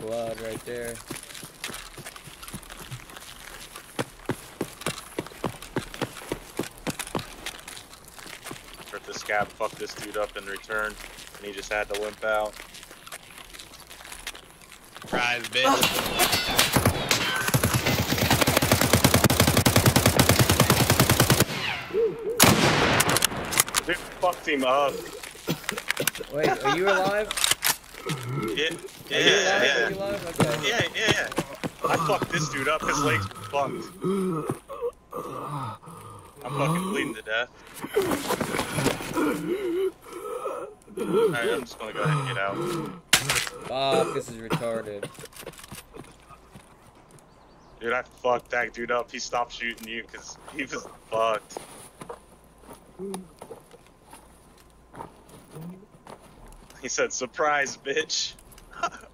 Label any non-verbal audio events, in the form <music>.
blood right there. But the scav fucked this dude up in return, and he just had to limp out. Surprise, bitch. Oh. Dude fucked him up. Wait, are you alive? Yeah, Are you yeah, yeah. Are you alive? Okay. Yeah, yeah, yeah. I fucked this dude up. His legs were fucked. I'm fucking bleeding to death. Alright, I'm just gonna go ahead and get out. Fuck, this is retarded. Dude, I fucked that dude up. He stopped shooting you because he was fucked. He said, surprise, bitch. <laughs>